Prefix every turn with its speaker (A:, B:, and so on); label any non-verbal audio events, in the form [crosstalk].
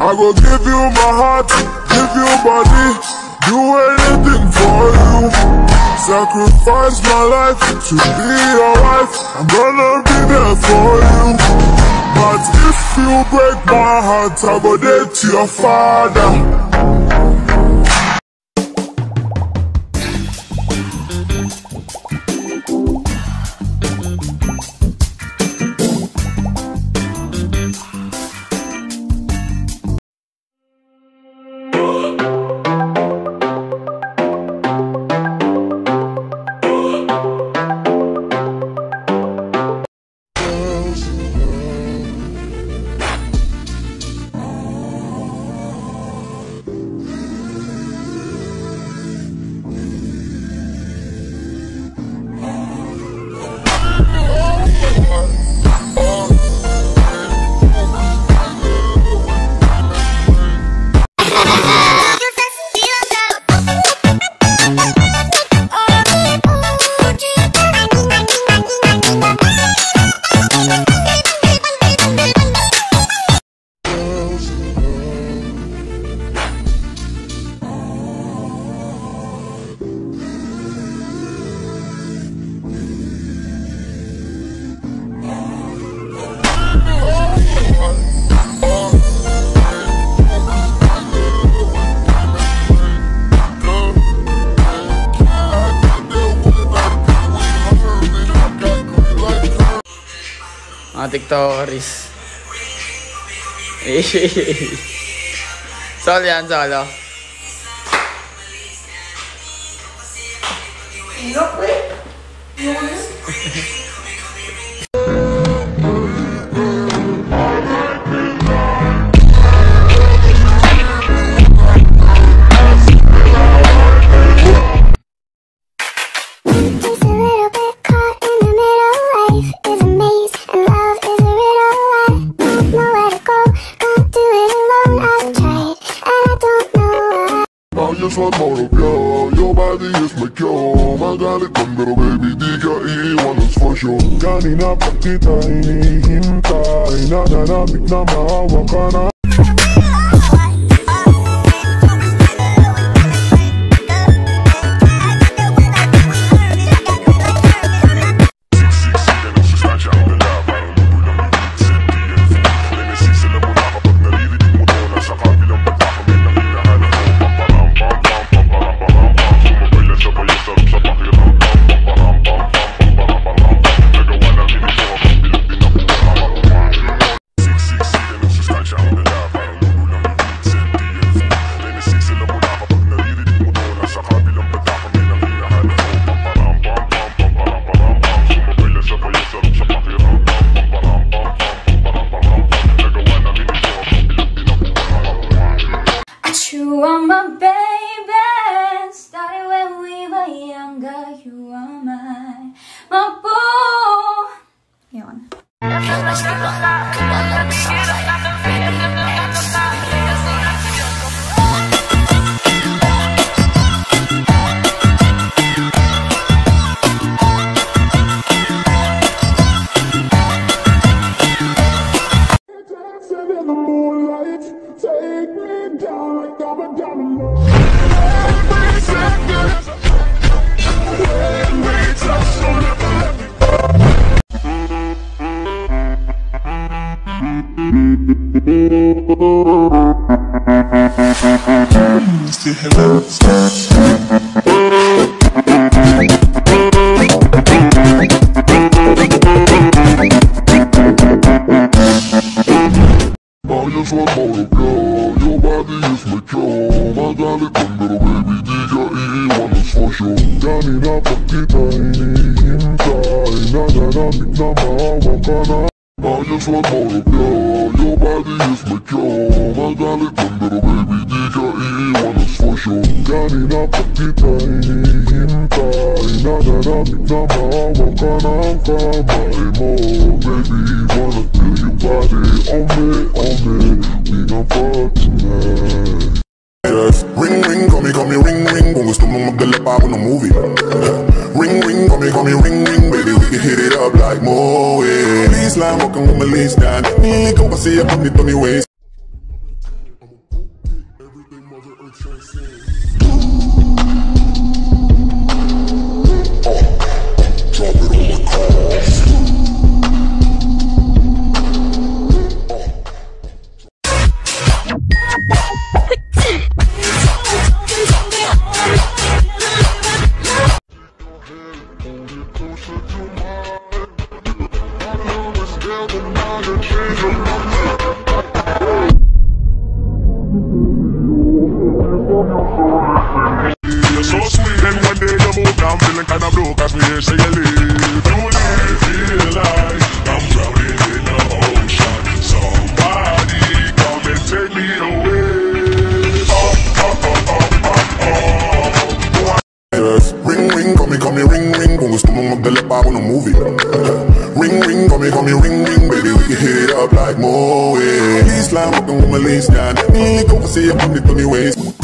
A: I go give you my heart, give you body, do anything for you. Sacrifice my life to be your wife. I'm gonna be there for you. But if you break my heart, I dead to your father.
B: mga tiktokers. [laughs] solo yan, solo.
C: Sino, pre? Sino,
A: pre? Su amor obvio, your body is my cure Magalit man pero baby di ka iiwanan for sure. Kanina pa kita hinihintay Nananabik na maawa ka na.
D: You
A: Get up, Años su amor obvio, your body is my cure Magalit man pero baby di ka iiwanan for sure Kanina pa kita hinihintay Nananabik na maawa ka na Años su amor obvio, your body is my cure Magalit man pero baby di ka iiwanan for sure Kanina pa kita hinihintay Nananabik na maawa ka ang kamay mo Baby, wanna feel your body. On me, on me We gon' fuck tonight. Yes. Ring ring, call me, call me ring ring. Kung gusto mong magdala pa ako ng movie. [laughs] Ring ring, call me, call me ring ring you hit it up like Moe. Please
D: line walking with my list, down. Nearly go, I see a on your waist Everything mother earth transcends never gonna change up like Moe. Please climb up and woman lean scan. Need go see if I'm the funny ways.